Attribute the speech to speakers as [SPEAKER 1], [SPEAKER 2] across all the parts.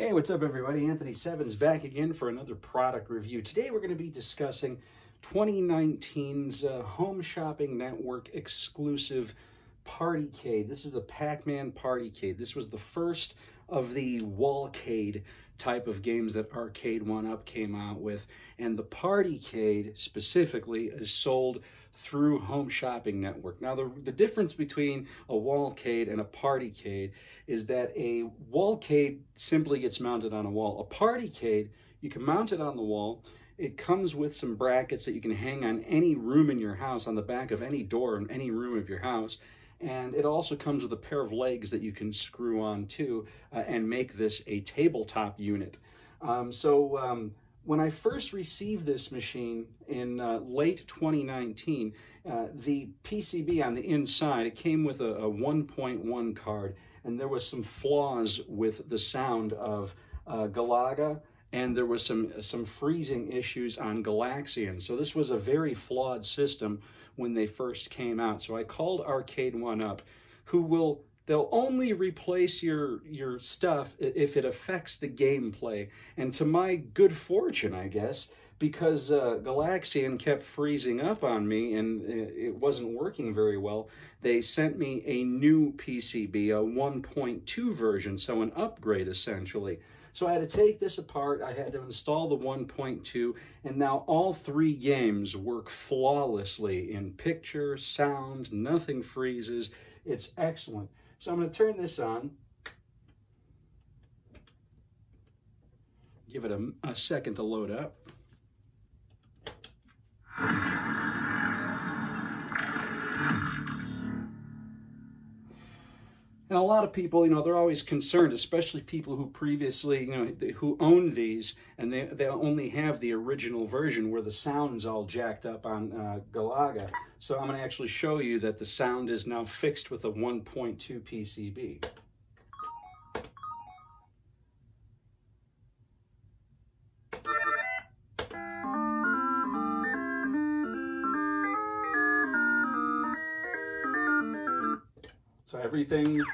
[SPEAKER 1] Hey, what's up everybody? Anthony Sevins back again for another product review. Today we're going to be discussing 2019's uh, Home Shopping Network exclusive Partycade. This is the Pac-Man Partycade. This was the first of the Wallcade type of games that Arcade1Up came out with. And the Partycade specifically is sold through Home Shopping Network. Now, the, the difference between a Wallcade and a Partycade is that a Wallcade simply gets mounted on a wall. A Partycade, you can mount it on the wall. It comes with some brackets that you can hang on any room in your house, on the back of any door in any room of your house. And it also comes with a pair of legs that you can screw on too uh, and make this a tabletop unit. Um, so um, when I first received this machine in uh, late 2019, uh, the PCB on the inside, it came with a, a 1.1 card and there was some flaws with the sound of uh, Galaga and there was some some freezing issues on Galaxian. So this was a very flawed system when they first came out. So I called Arcade1Up, who will they'll only replace your your stuff if it affects the gameplay. And to my good fortune, I guess, because uh, Galaxian kept freezing up on me and it wasn't working very well, they sent me a new PCB, a 1.2 version, so an upgrade essentially. So I had to take this apart, I had to install the 1.2, and now all three games work flawlessly in picture, sound, nothing freezes. It's excellent. So I'm going to turn this on. Give it a, a second to load up. And a lot of people, you know, they're always concerned, especially people who previously, you know, who own these and they, they only have the original version where the sound's all jacked up on uh, Galaga. So I'm going to actually show you that the sound is now fixed with a 1.2 PCB. So everything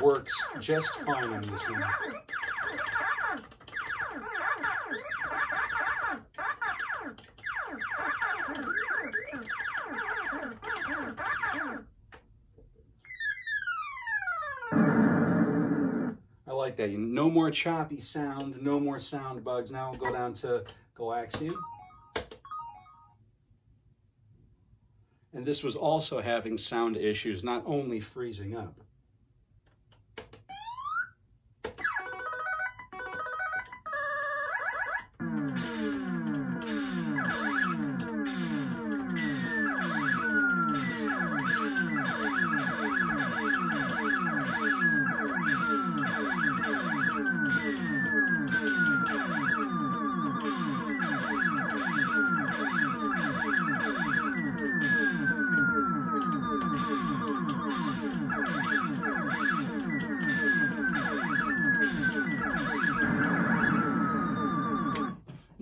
[SPEAKER 1] works just fine on this one. I like that. No more choppy sound, no more sound bugs. Now we'll go down to Galaxian. And this was also having sound issues, not only freezing up.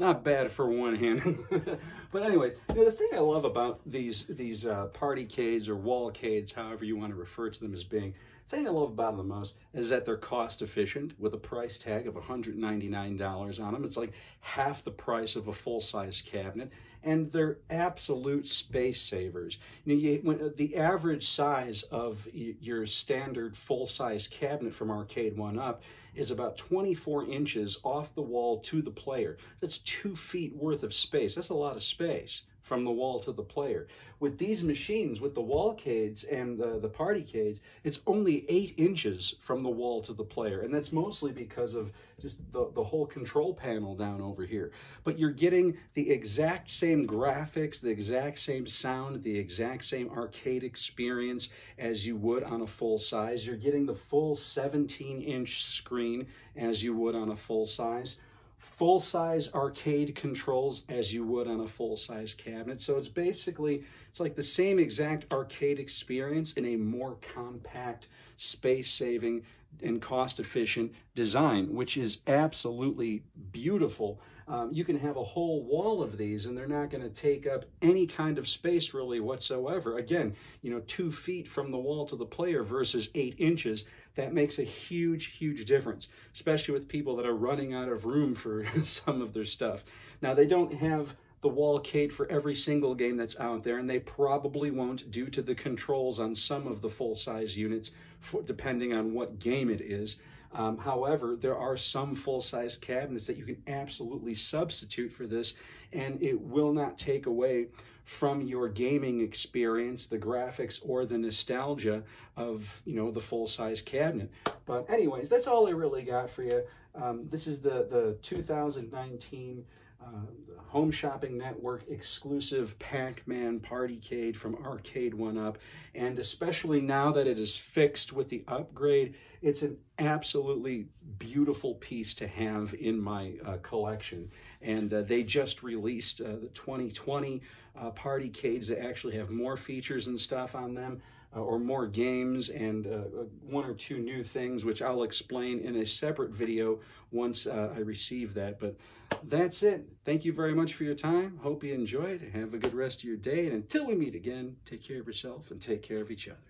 [SPEAKER 1] Not bad for one hand. but anyways, you know, the thing I love about these these uh, Partycades or Wallcades, however you want to refer to them as being, the thing I love about them the most is that they're cost efficient with a price tag of $199 on them. It's like half the price of a full-size cabinet and they're absolute space savers. You when, the average size of your standard full-size cabinet from Arcade1Up is about 24 inches off the wall to the player. That's two feet worth of space. That's a lot of space from the wall to the player. With these machines, with the Wallcades and the, the Partycades, it's only eight inches from the wall to the player. And that's mostly because of just the, the whole control panel down over here. But you're getting the exact same graphics, the exact same sound, the exact same arcade experience as you would on a full size. You're getting the full 17 inch screen as you would on a full size full-size arcade controls as you would on a full-size cabinet. So it's basically, it's like the same exact arcade experience in a more compact, space-saving, and cost-efficient design, which is absolutely beautiful. Um, you can have a whole wall of these and they're not going to take up any kind of space really whatsoever. Again, you know, two feet from the wall to the player versus eight inches. That makes a huge, huge difference, especially with people that are running out of room for some of their stuff. Now, they don't have the wall wallcade for every single game that's out there, and they probably won't due to the controls on some of the full-size units, for, depending on what game it is. Um, however, there are some full-size cabinets that you can absolutely substitute for this, and it will not take away from your gaming experience, the graphics, or the nostalgia of, you know, the full-size cabinet. But anyways, that's all I really got for you. Um, this is the, the 2019 uh, Home Shopping Network exclusive Pac-Man Partycade from Arcade1Up. And especially now that it is fixed with the upgrade, it's an absolutely beautiful piece to have in my uh, collection. And uh, they just released uh, the 2020 uh, Partycades that actually have more features and stuff on them uh, or more games and uh, uh, one or two new things, which I'll explain in a separate video once uh, I receive that. But that's it. Thank you very much for your time. Hope you enjoyed. Have a good rest of your day. And until we meet again, take care of yourself and take care of each other.